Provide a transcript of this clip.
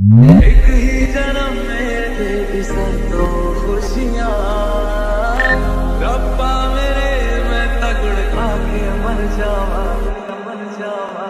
एक ही जन्म में दे खुशियाँ। रब्बा मेरे, मैं तगड़ आके मर जावा मर जावा